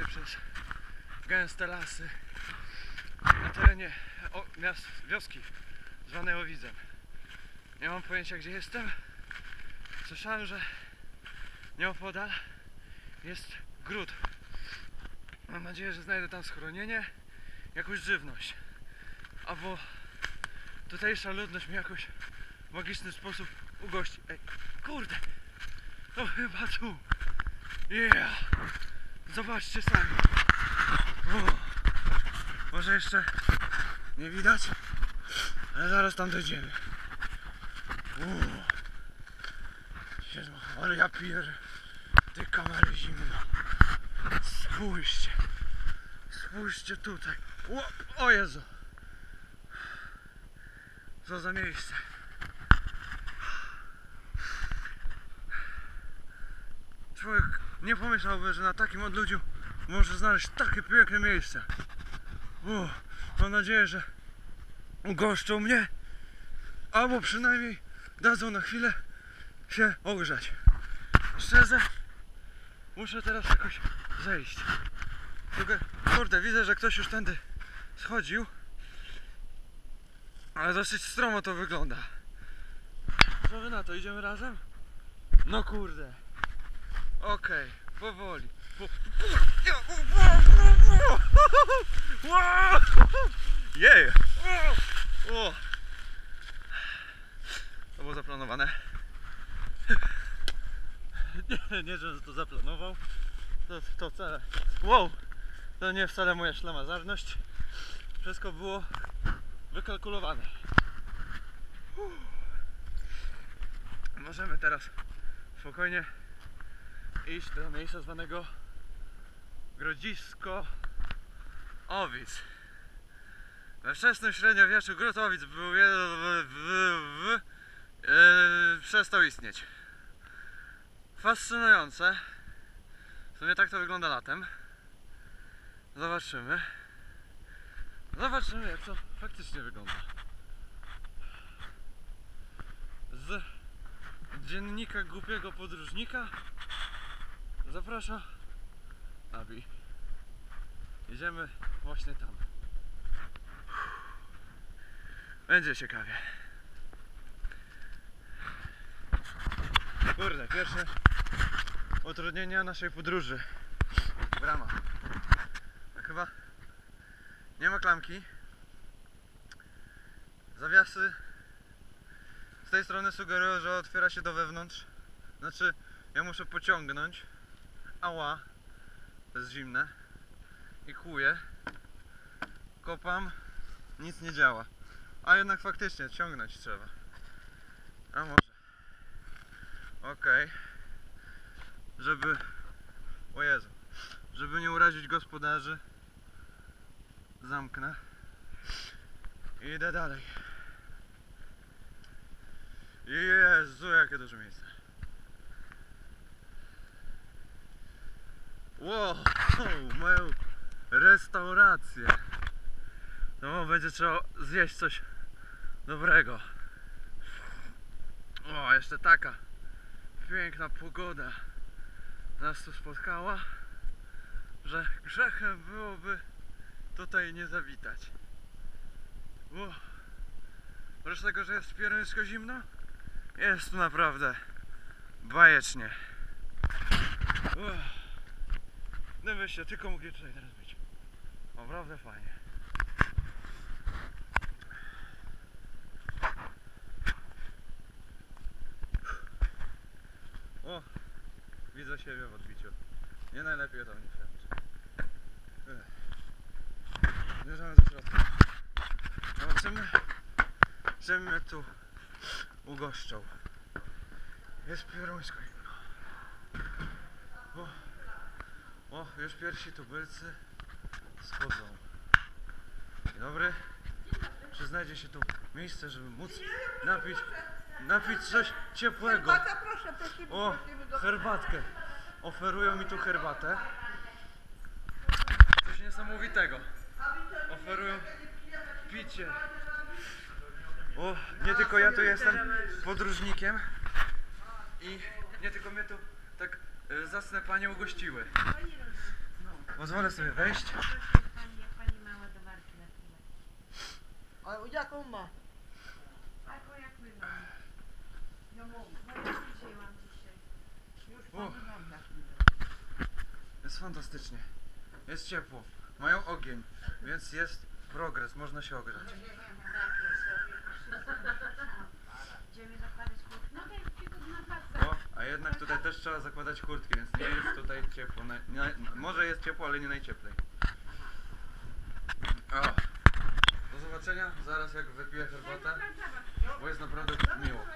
się przez gęste lasy na terenie o, miast, wioski zwanej Owidzem. Nie mam pojęcia gdzie jestem. Słyszałem, że nieopodal jest gród. Mam nadzieję, że znajdę tam schronienie, jakąś żywność. Albo tutejsza ludność mnie jakoś w magiczny sposób ugości. Ej, kurde! To chyba tu. Yeah! Zobaczcie sami. O, może jeszcze nie widać, ale zaraz tam dojdziemy. Siedmo, ale ja pier... Tej kamery zimno. Spójrzcie. Spójrzcie tutaj. O, o Jezu. Co za miejsce. Człowiek nie pomyślałby, że na takim odludziu może znaleźć takie piękne miejsce. O, mam nadzieję, że ugoszczą mnie, albo przynajmniej dadzą na chwilę się ogrzać. Szczerze, muszę teraz jakoś zejść. Tylko, kurde, widzę, że ktoś już tędy schodził, ale dosyć stromo to wygląda. Co wy na to, idziemy razem? No kurde. Okej, powoli. Po... Jej! O! To było zaplanowane. Nie, nie, że to zaplanował. To, to wcale. Wow! To nie wcale moja ślamazarność. Wszystko było wykalkulowane. Możemy teraz spokojnie iść do miejsca zwanego Grodzisko Owic. We wczesnym średniowieczu Gród Owic był w, w, e, przestał istnieć. Fascynujące. W sumie tak to wygląda latem. Zobaczymy. Zobaczymy jak to faktycznie wygląda. Z dziennika głupiego podróżnika zaprasza Abi. Idziemy właśnie tam. Będzie ciekawie. Kurde, pierwsze utrudnienia naszej podróży. Brama. A chyba nie ma klamki. Zawiasy z tej strony sugerują, że otwiera się do wewnątrz. Znaczy, ja muszę pociągnąć. Ała. To jest zimne. I kłuję. Kopam. Nic nie działa. A jednak faktycznie ciągnąć trzeba. A może. Okej. Żeby... O Jezu. Żeby nie urazić gospodarzy. Zamknę. I idę dalej. Jezu, jakie duże miejsce. Wow, moją restaurację. No, będzie trzeba zjeść coś dobrego. O, jeszcze taka piękna pogoda nas tu spotkała, że grzechem byłoby tutaj nie zawitać. O, oprócz tego, że jest pieruńsko zimno, jest tu naprawdę bajecznie. Gdybyście tylko mogli tutaj teraz być. Naprawdę fajnie. O, widzę siebie w odbiciu. Nie najlepiej to mnie świadczy. Zbierzamy do środka. Zobaczymy, że mnie tu ugoszczą. Jest pieruńsko zimno. O, już pierwsi tubylcy schodzą. Dzień dobry. Czy znajdzie się tu miejsce, żeby móc napić, napić coś ciepłego? Herbata, proszę, prosimy, O, prosimy do... herbatkę. Oferują mi tu herbatę. Coś niesamowitego. Oferują picie. O, nie tylko ja tu jestem podróżnikiem. I nie tylko mnie tu tak e, zacne panie ugościły. Pozwolę sobie wejść. Pani, jak pani ma ładowarki na chwilę. A jaką ma? Taką jak my mamy. No mów, bo ja wzięłam dzisiaj. Już pani mam na chwilę. Jest fantastycznie. Jest ciepło. Mają ogień, więc jest progres, można się ogrzać. Tak jest. Idziemy zakładać kurtkę. No daj tylko na pasach. O, a jednak tutaj też trzeba zakładać kurtki, więc nie jest tutaj ciepło. Może jest ciepło, ale nie najcieplej. O. Do zobaczenia zaraz jak wypiję herbatę, bo jest naprawdę miło.